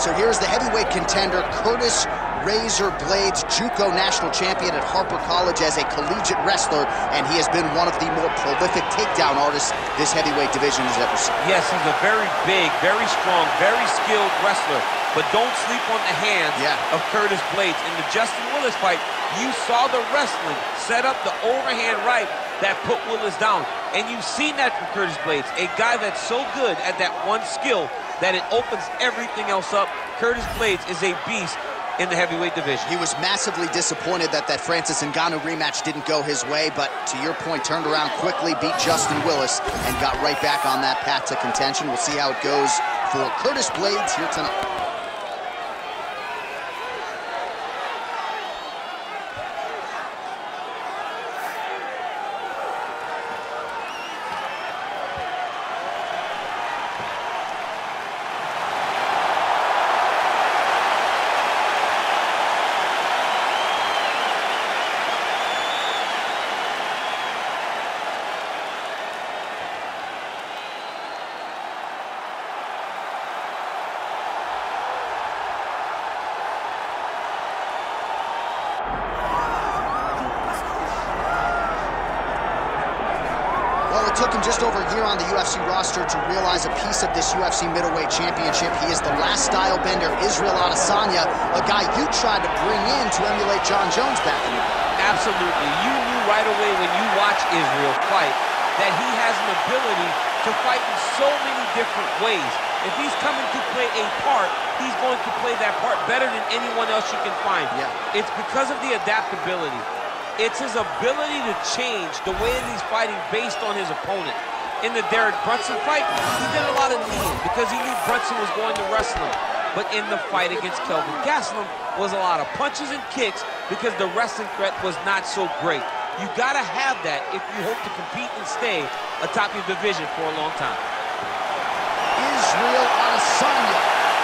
right, so here's the heavyweight contender, Curtis Razor Blaydes, JUCO national champion at Harper College as a collegiate wrestler, and he has been one of the more prolific takedown artists this heavyweight division has ever seen. Yes, he's a very big, very strong, very skilled wrestler, but don't sleep on the hands yeah. of Curtis Blaydes. In the Justin Willis fight, you saw the wrestling set up the overhand right that put Willis down. And you've seen that from Curtis Blaydes, a guy that's so good at that one skill that it opens everything else up. Curtis Blaydes is a beast in the heavyweight division. He was massively disappointed that that Francis Ngannou rematch didn't go his way, but to your point, turned around quickly, beat Justin Willis, and got right back on that path to contention. We'll see how it goes for Curtis Blaydes here tonight. Him just over a year on the UFC roster to realize a piece of this UFC middleweight championship. He is the last style bender, Israel Adesanya, a guy you tried to bring in to emulate Jon Jones back in the day. Absolutely. You knew right away when you watch Israel fight that he has an ability to fight in so many different ways. If he's coming to play a part, he's going to play that part better than anyone else you can find. Yeah. It's because of the adaptability. It's his ability to change the way that he's fighting based on his opponent. In the Derek Brunson fight, he did a lot of kneeing because he knew Brunson was going to wrestle him. But in the fight against Kelvin Gastelum was a lot of punches and kicks because the wrestling threat was not so great. You gotta have that if you hope to compete and stay atop your division for a long time. Israel Adesanya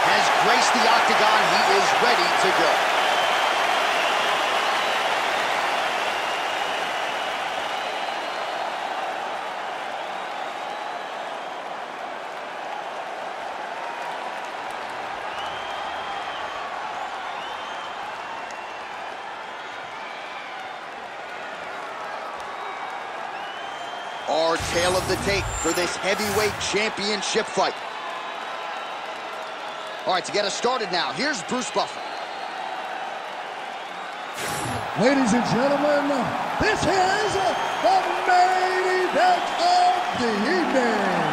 has graced the octagon. He is ready to go. Tale of the tape for this heavyweight championship fight. All right, to get us started now, here's Bruce Buffer. Ladies and gentlemen, this is the main event of the evening.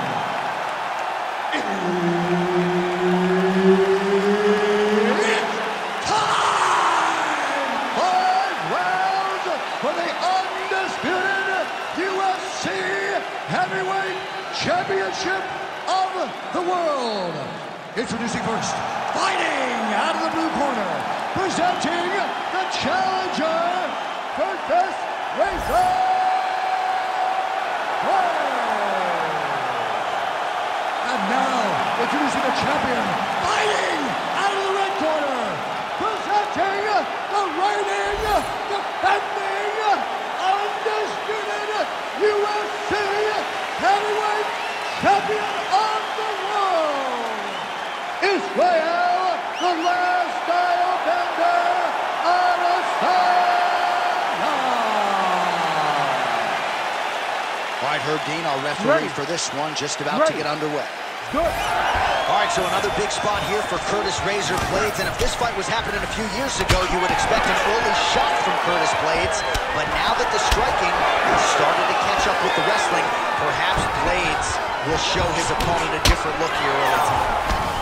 World. Introducing first, fighting out of the blue corner, presenting the challenger, Curtis Razor. And now, introducing the champion, fighting out of the red corner, presenting the reigning, defending, undisputed UFC heavyweight champion of the world, Israel, the last style bender, Adesanya. All right, Herb Dean, our referee for this one, just about to get underway. Good. All right, so another big spot here for Curtis Razor Blaydes, and if this fight was happening a few years ago, you would expect an early shot from Curtis Blaydes, but now that the striking has started to catch up with the wrestling, perhaps Blaydes will show his opponent a different look here early time.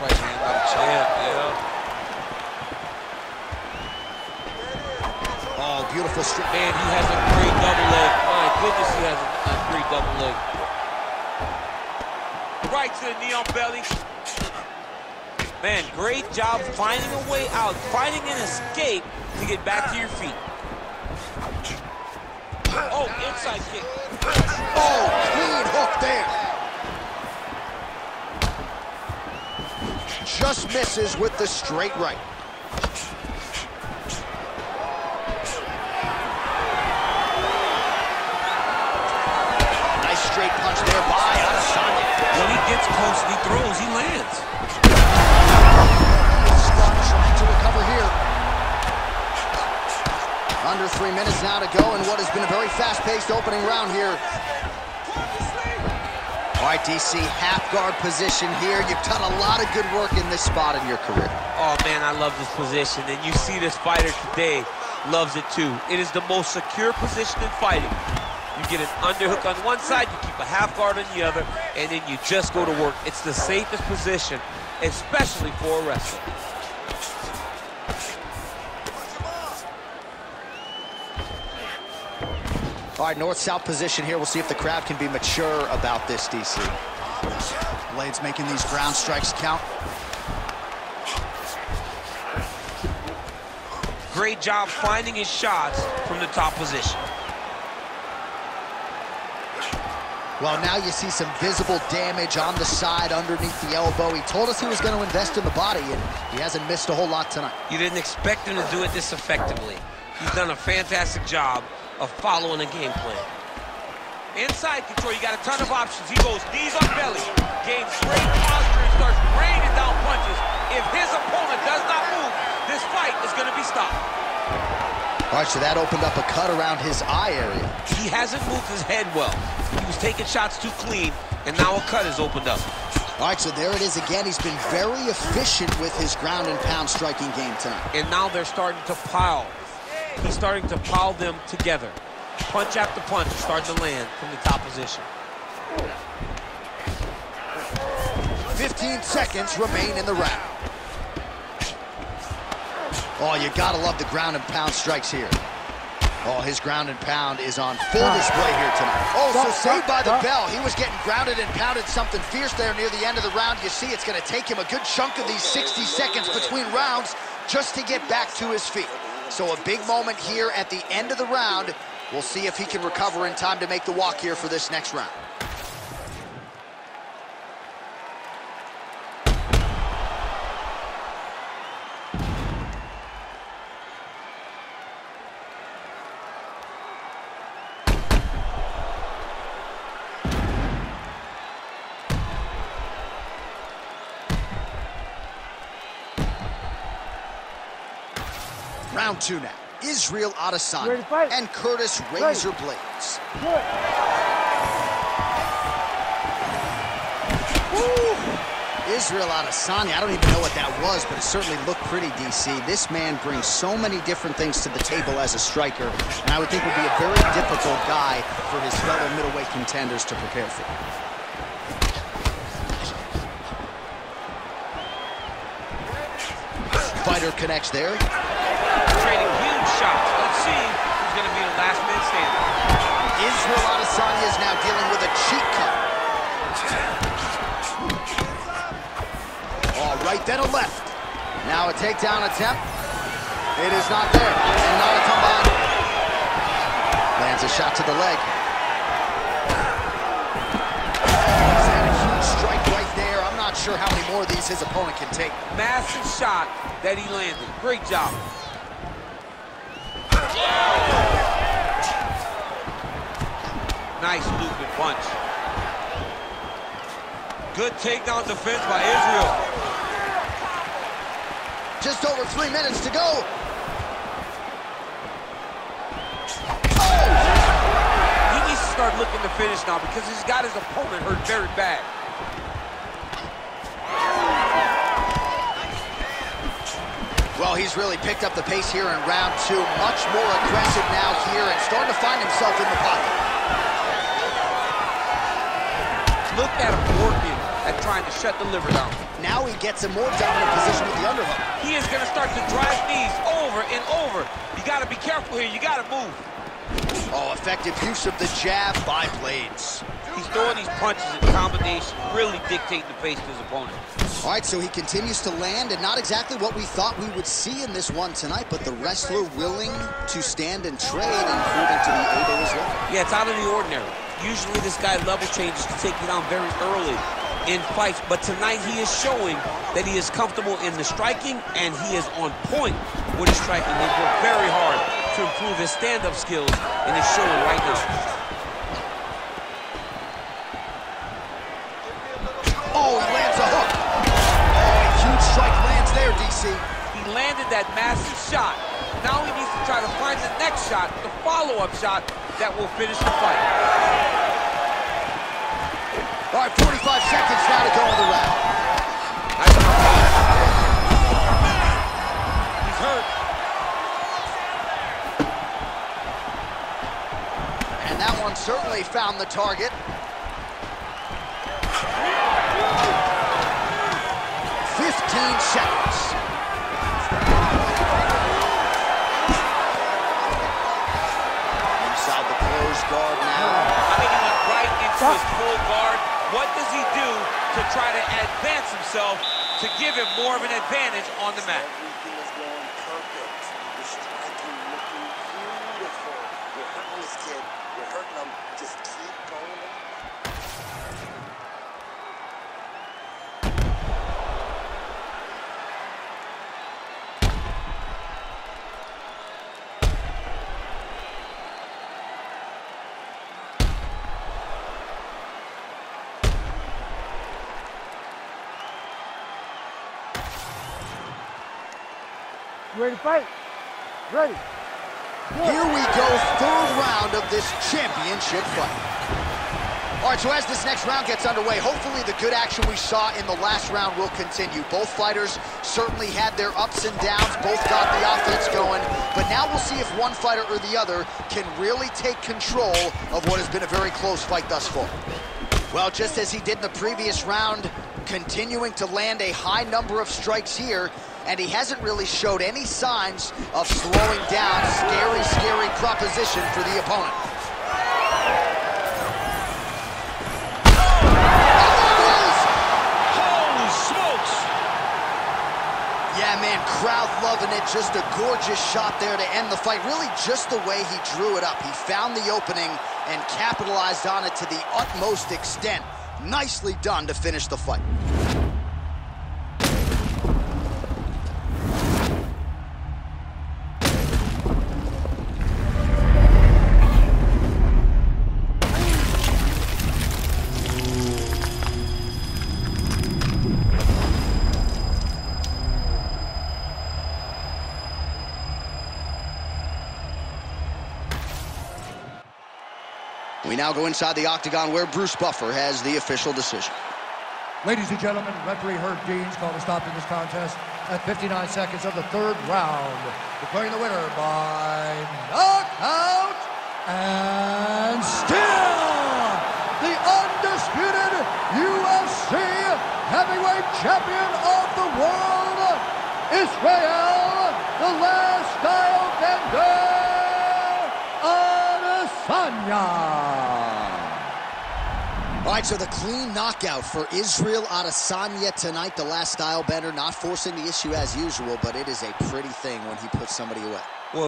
Oh, nice right hand by the champ, yeah. Oh, beautiful strike. Man, he has a great double leg. My goodness, he has a, a great double leg. Right to the knee on belly. Man, great job finding a way out, finding an escape to get back to your feet. Oh, inside kick. Oh, clean hook there. Just misses with the straight right. Nice straight punch there by Adesanya. When he gets close he throws, he lands. Trying to recover here. Under three minutes now to go in what has been a very fast-paced opening round here. All right, DC, half guard position here. You've done a lot of good work in this spot in your career. Oh, man, I love this position. And you see this fighter today loves it, too. It is the most secure position in fighting. You get an underhook on one side, you keep a half guard on the other, and then you just go to work. It's the safest position, especially for a wrestler. All right, north-south position here. We'll see if the crowd can be mature about this, DC. Blaydes making these ground strikes count. Great job finding his shots from the top position. Well, now you see some visible damage on the side underneath the elbow. He told us he was going to invest in the body, and he hasn't missed a whole lot tonight. You didn't expect him to do it this effectively. He's done a fantastic job of following a game plan. Inside control, you got a ton of options. He goes knees on belly, gains great posture, and starts raining down punches. If his opponent does not move, this fight is going to be stopped. All right, so that opened up a cut around his eye area. He hasn't moved his head well. He was taking shots too clean, and now a cut has opened up. All right, so there it is again. He's been very efficient with his ground and pound striking game tonight. And now they're starting to pile. He's starting to pile them together. Punch after punch starting to land from the top position. 15 seconds remain in the round. Oh, you gotta love the ground and pound strikes here. Oh, his ground and pound is on full display here tonight. Oh, so saved by the bell. He was getting grounded and pounded something fierce there near the end of the round. You see, it's gonna take him a good chunk of these 60 seconds between rounds just to get back to his feet. So a big moment here at the end of the round. We'll see if he can recover in time to make the walk here for this next round. Round two now. Israel Adesanya and Curtis Razor Blaydes. Israel Adesanya, I don't even know what that was, but it certainly looked pretty, DC. This man brings so many different things to the table as a striker, and I would think would be a very difficult guy for his fellow middleweight contenders to prepare for. Fighter connects there. Shots. Let's see who's going to be the last man standing. Israel Adesanya is now dealing with a cheek cut. All right, then a left. Now a takedown attempt. It is not there, and not a comeback. Lands a shot to the leg. He's had a huge strike right there. I'm not sure how many more of these his opponent can take. Massive shot that he landed. Great job. Nice looping punch. Good takedown defense by Israel. Just over three minutes to go. He needs to start looking to finish now because he's got his opponent hurt very bad. Well, he's really picked up the pace here in round two. Much more aggressive now here and starting to find himself in the pocket. Look at him working at trying to shut the liver down. Now he gets a more dominant position with the underhook. He is going to start to drive knees over and over. You got to be careful here. You got to move. Oh, effective use of the jab by Blaydes. He's throwing these punches in combination, really dictating the pace to his opponent. All right, so he continues to land, and not exactly what we thought we would see in this one tonight, but the wrestler willing to stand and trade and to be able as well. Yeah, it's out of the ordinary. Usually this guy level changes to take you down very early in fights, but tonight he is showing that he is comfortable in the striking and he is on point with his striking. He worked very hard to improve his stand-up skills and is showing right now. Oh, he lands a hook. Oh, huge strike lands there, DC. He landed that massive shot. Now he needs to try to find the next shot, the follow-up shot, that will finish the fight. All right, 45 seconds now to go in the round. He's hurt. And that one certainly found the target. 15 seconds. Guard now. I think he right into his full guard. What does he do to try to advance himself to give him more of an advantage on the mat? Everything is going perfect. You're striking, looking beautiful. You're hurting this kid. You're hurting him. Just keep going. Ready to fight? Ready. Here we go, third round of this championship fight. All right, so as this next round gets underway, hopefully the good action we saw in the last round will continue. Both fighters certainly had their ups and downs, both got the offense going, but now we'll see if one fighter or the other can really take control of what has been a very close fight thus far. Well, just as he did in the previous round, continuing to land a high number of strikes here, and he hasn't really showed any signs of slowing down. Scary, scary proposition for the opponent. Holy smokes! Yeah, man, crowd loving it. Just a gorgeous shot there to end the fight. Really just the way he drew it up. He found the opening and capitalized on it to the utmost extent. Nicely done to finish the fight. We now go inside the octagon where Bruce Buffer has the official decision. Ladies and gentlemen, referee Herb Deans called a stop to this contest at 59 seconds of the third round, declaring the winner by knockout and still the undisputed UFC heavyweight champion of the world, Israel, the last style bender, Adesanya. All right, so the clean knockout for Israel Adesanya tonight. The last style bender, not forcing the issue as usual, but it is a pretty thing when he puts somebody away.